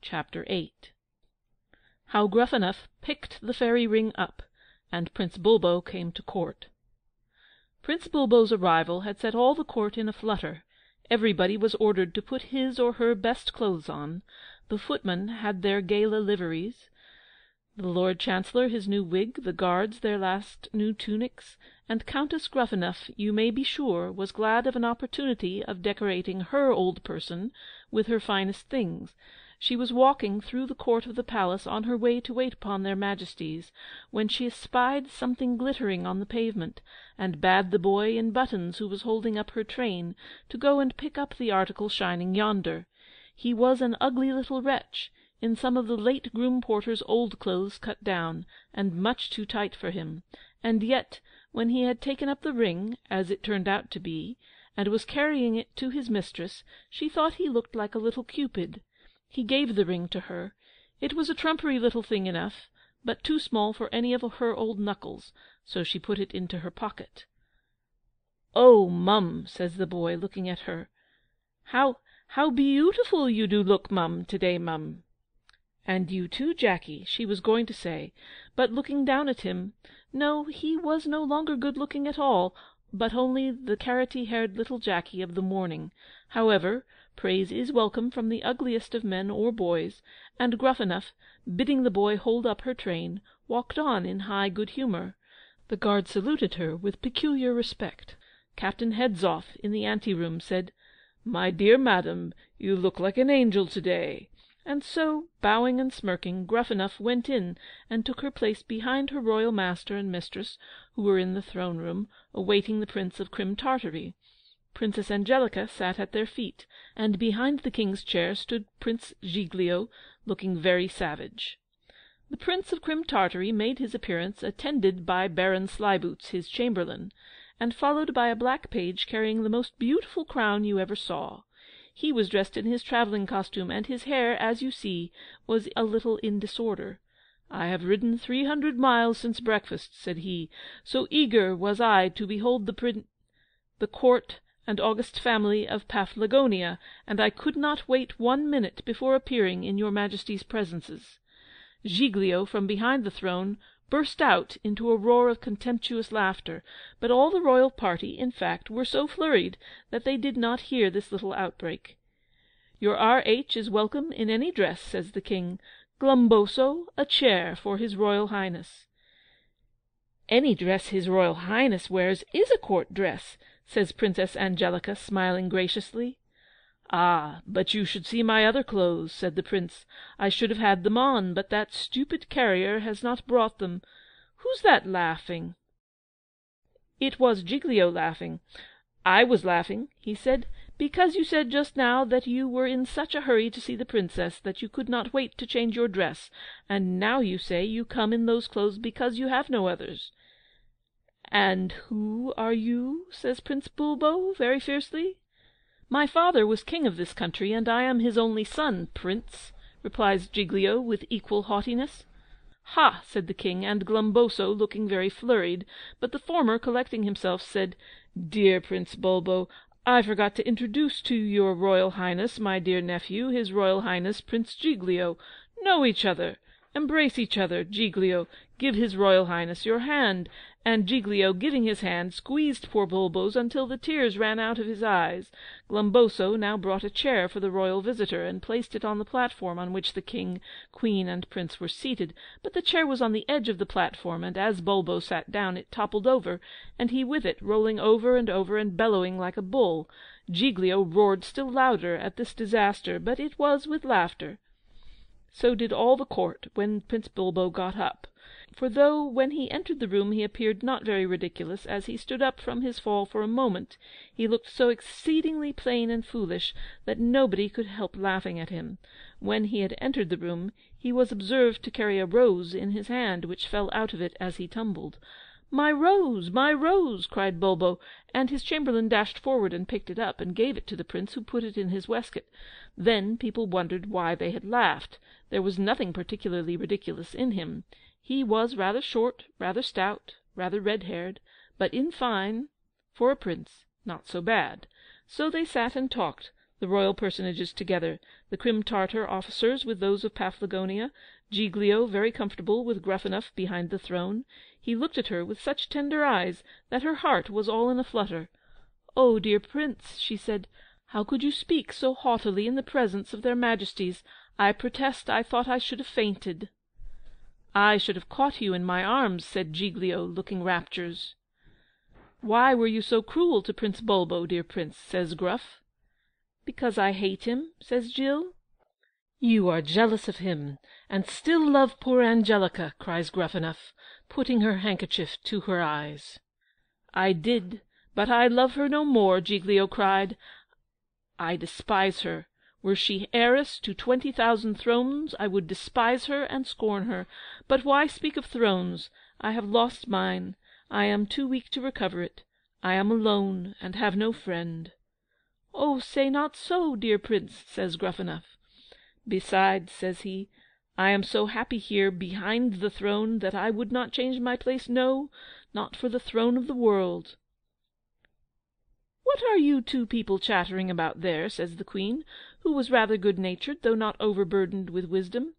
CHAPTER VIII How Gruffanuff picked the Fairy Ring up, and Prince Bulbo came to Court. Prince Bulbo's arrival had set all the Court in a flutter. Everybody was ordered to put his or her best clothes on; the footmen had their gala liveries, the Lord Chancellor his new wig, the Guards their last new tunics, and Countess Gruffanuff, you may be sure, was glad of an opportunity of decorating her old person with her finest things. She was walking through the court of the palace on her way to wait upon their Majesties, when she espied something glittering on the pavement, and bade the boy in buttons who was holding up her train to go and pick up the article shining yonder. He was an ugly little wretch, in some of the late groom porter's old clothes cut down, and much too tight for him; and yet, when he had taken up the ring (as it turned out to be), and was carrying it to his mistress, she thought he looked like a little Cupid. He gave the ring to her. It was a trumpery little thing enough, but too small for any of her old knuckles, so she put it into her pocket. "Oh, Mum!" says the boy, looking at her. "How how beautiful you do look, Mum, to day, Mum!" "And you too, Jacky," she was going to say, but looking down at him no, he was no longer good looking at all, but only the carroty haired little Jacky of the morning. However, praise is welcome from the ugliest of men or boys, and Gruffanuff, bidding the boy hold up her train, walked on in high good humour. The guard saluted her with peculiar respect. Captain Hedzoff, in the ante room, said, "My dear madam, you look like an angel to day." And so, bowing and smirking, Gruffanuff went in and took her place behind her royal master and mistress, who were in the throne room, awaiting the Prince of Crim Tartary. Princess Angelica sat at their feet, and behind the King's chair stood Prince Giglio, looking very savage. The Prince of Crim Tartary made his appearance attended by Baron Slyboots, his chamberlain, and followed by a black page carrying the most beautiful crown you ever saw. He was dressed in his travelling costume, and his hair, as you see, was a little in disorder. "I have ridden three hundred miles since breakfast," said he, "so eager was I to behold the Prin the Court and august family of Paflagonia, and I could not wait one minute before appearing in your Majesty's presences." Giglio, from behind the throne, burst out into a roar of contemptuous laughter; but all the royal party, in fact, were so flurried that they did not hear this little outbreak. "Your R. H. is welcome in any dress," says the King. "Glumboso, a chair for his Royal Highness." "Any dress his Royal Highness wears is a court dress," says Princess Angelica, smiling graciously. "Ah, but you should see my other clothes," said the Prince. "I should have had them on, but that stupid carrier has not brought them. Who's that laughing?" It was Giglio laughing. "I was laughing," he said, "because you said just now that you were in such a hurry to see the Princess that you could not wait to change your dress, and now you say you come in those clothes because you have no others." "And who are you?" says Prince Bulbo, very fiercely. "My father was king of this country, and I am his only son, Prince," replies Giglio, with equal haughtiness. "Ha!" said the King and Glumboso, looking very flurried; but the former, collecting himself, said, "Dear Prince Bulbo, I forgot to introduce to your Royal Highness my dear nephew, his Royal Highness Prince Giglio. Know each other. Embrace each other. Giglio, give his Royal Highness your hand." And Giglio, giving his hand, squeezed poor Bulbo's until the tears ran out of his eyes. Glumboso now brought a chair for the royal visitor, and placed it on the platform on which the King, Queen, and Prince were seated; but the chair was on the edge of the platform, and as Bulbo sat down it toppled over, and he with it, rolling over and over and bellowing like a bull. Giglio roared still louder at this disaster, but it was with laughter. So did all the Court when Prince Bulbo got up. For though, when he entered the room, he appeared not very ridiculous, as he stood up from his fall for a moment, he looked so exceedingly plain and foolish that nobody could help laughing at him. When he had entered the room, he was observed to carry a rose in his hand, which fell out of it as he tumbled. "My rose! my rose!" cried Bulbo, and his chamberlain dashed forward and picked it up, and gave it to the Prince, who put it in his waistcoat. Then people wondered why they had laughed. There was nothing particularly ridiculous in him. He was rather short, rather stout, rather red haired, but in fine, for a prince, not so bad. So they sat and talked, the royal personages together, the Crim Tartar officers with those of Paflagonia, Giglio very comfortable with Gruffanuff behind the throne. He looked at her with such tender eyes that her heart was all in a flutter. "Oh, dear Prince," she said, "how could you speak so haughtily in the presence of their Majesties? I protest I thought I should have fainted." "I should have caught you in my arms," said Giglio, looking raptures. "Why were you so cruel to Prince Bulbo, dear Prince?" says Gruff. "Because I hate him," says Gill. "You are jealous of him, and still love poor Angelica!" cries Gruffanuff, putting her handkerchief to her eyes. "I did, but I love her no more," Giglio cried. "I despise her. Were she heiress to twenty thousand thrones, I would despise her and scorn her. But why speak of thrones? I have lost mine. I am too weak to recover it. I am alone, and have no friend." "Oh, say not so, dear Prince!" says Gruffanuff. "Besides," says he, "I am so happy here behind the throne that I would not change my place no, not for the throne of the world." "What are you two people chattering about there?" says the Queen, who was rather good natured, though not overburdened with wisdom.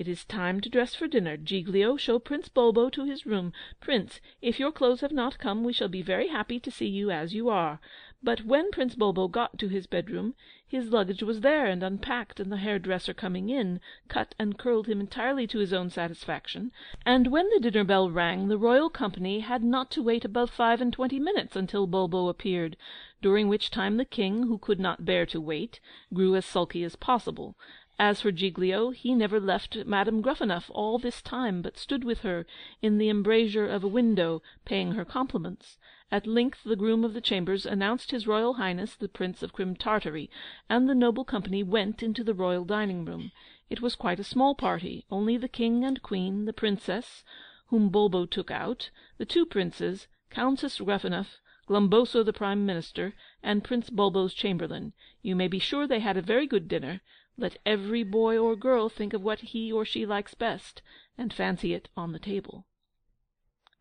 "It is time to dress for dinner. Giglio, show Prince Bulbo to his room. Prince, if your clothes have not come, we shall be very happy to see you as you are." But when Prince Bulbo got to his bedroom, his luggage was there and unpacked, and the hairdresser coming in, cut and curled him entirely to his own satisfaction; and when the dinner bell rang, the royal company had not to wait above five and twenty minutes until Bulbo appeared, during which time the King, who could not bear to wait, grew as sulky as possible. As for Giglio, he never left Madame Gruffanuff all this time, but stood with her in the embrasure of a window, paying her compliments. At length the groom of the chambers announced his Royal Highness the Prince of Crim Tartary, and the noble company went into the royal dining room. It was quite a small party, only the King and Queen, the Princess, whom Bulbo took out, the two Princes, Countess Gruffanuff, Glumboso the Prime Minister, and Prince Bulbo's Chamberlain. You may be sure they had a very good dinner. Let every boy or girl think of what he or she likes best, and fancy it on the table.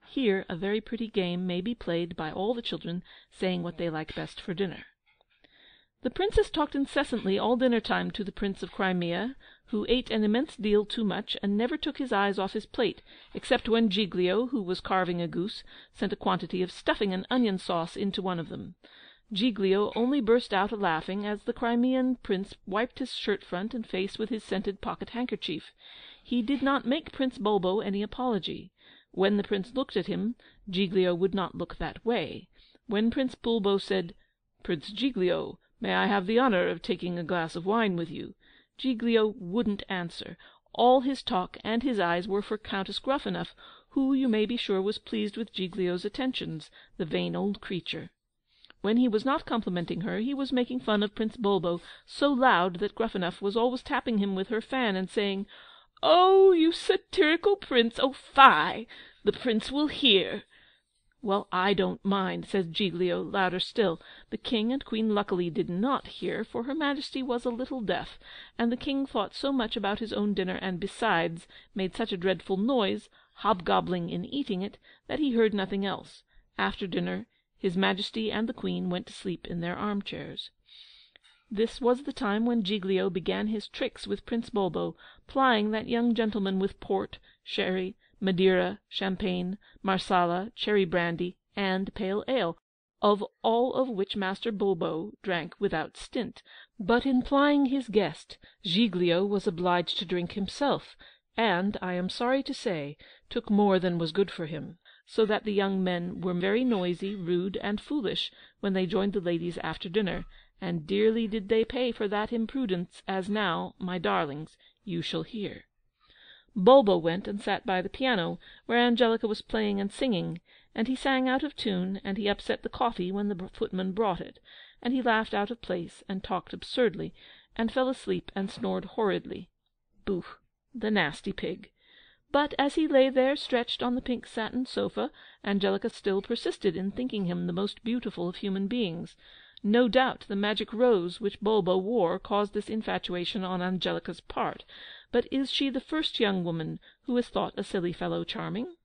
Here a very pretty game may be played by all the children saying what they like best for dinner. The Princess talked incessantly all dinner time to the Prince of Crimea, who ate an immense deal too much, and never took his eyes off his plate, except when Giglio, who was carving a goose, sent a quantity of stuffing and onion sauce into one of them. Giglio only burst out a laughing as the Crimean Prince wiped his shirt front and face with his scented pocket handkerchief. He did not make Prince Bulbo any apology. When the Prince looked at him, Giglio would not look that way. When Prince Bulbo said, "Prince Giglio, may I have the honour of taking a glass of wine with you?" Giglio wouldn't answer. All his talk and his eyes were for Countess Gruffanuff, who, you may be sure, was pleased with Giglio's attentions, the vain old creature! When he was not complimenting her, he was making fun of Prince Bulbo so loud that Gruffanuff was always tapping him with her fan, and saying, "Oh, you satirical Prince! Oh, fie! The Prince will hear!" "Well, I don't mind," says Giglio, louder still. The King and Queen luckily did not hear, for Her Majesty was a little deaf, and the King thought so much about his own dinner, and, besides, made such a dreadful noise, hobgobbling in eating it, that he heard nothing else. After dinner his Majesty and the Queen went to sleep in their arm chairs. This was the time when Giglio began his tricks with Prince Bulbo, plying that young gentleman with port, sherry, Madeira, champagne, Marsala, cherry brandy, and pale ale, of all of which Master Bulbo drank without stint. But in plying his guest, Giglio was obliged to drink himself, and, I am sorry to say, took more than was good for him so that the young men were very noisy, rude, and foolish when they joined the ladies after dinner, and dearly did they pay for that imprudence, as now, my darlings, you shall hear. Bulbo went and sat by the piano, where Angelica was playing and singing, and he sang out of tune, and he upset the coffee when the footman brought it, and he laughed out of place, and talked absurdly, and fell asleep and snored horridly. Booh! The nasty pig! But as he lay there stretched on the pink satin sofa, Angelica still persisted in thinking him the most beautiful of human beings. No doubt the magic rose which Bulbo wore caused this infatuation on Angelica's part; but is she the first young woman who has thought a silly fellow charming?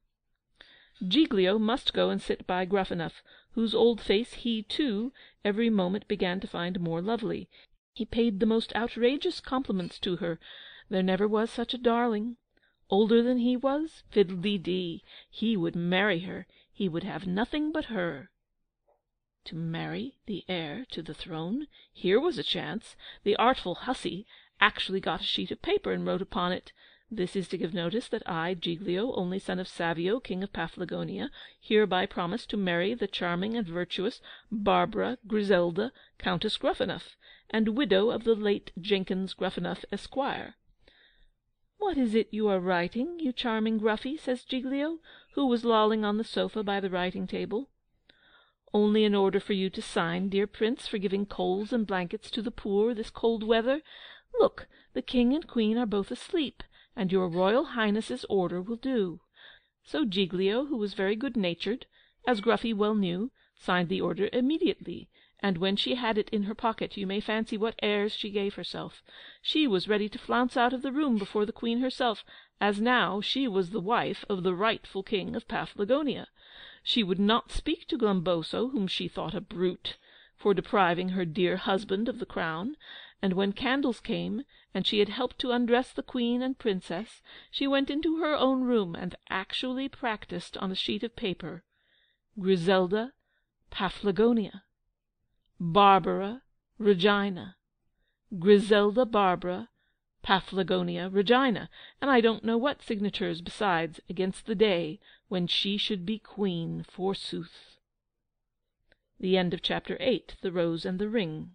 Giglio must go and sit by Gruffanuff, whose old face he, too, every moment began to find more lovely. He paid the most outrageous compliments to her. There never was such a darling. Older than he was? Fiddle dee! He would marry her. He would have nothing but her. To marry the heir to the throne? Here was a chance! The artful hussy actually got a sheet of paper and wrote upon it, "This is to give notice that I, Giglio, only son of Savio, King of Paflagonia, hereby promise to marry the charming and virtuous Barbara Griselda, Countess Gruffanuff, and widow of the late Jenkins Gruffanuff, Esquire." "What is it you are writing, you charming Gruffy?" says Giglio, who was lolling on the sofa by the writing table. "Only an order for you to sign, dear Prince, for giving coals and blankets to the poor, this cold weather. Look! the King and Queen are both asleep, and your Royal Highness's order will do." So Giglio, who was very good natured, as Gruffy well knew, signed the order immediately, and when she had it in her pocket you may fancy what airs she gave herself. She was ready to flounce out of the room before the Queen herself, as now she was the wife of the rightful King of Paflagonia. She would not speak to Glumboso, whom she thought a brute, for depriving her dear husband of the crown, and when candles came, and she had helped to undress the Queen and Princess, she went into her own room and actually practised on a sheet of paper Griselda Paflagonia Barbara Regina Griselda Barbara Paflagonia Regina and I don't know what signatures besides, against the day when she should be Queen, forsooth! The end of Chapter VIII. The Rose and the Ring.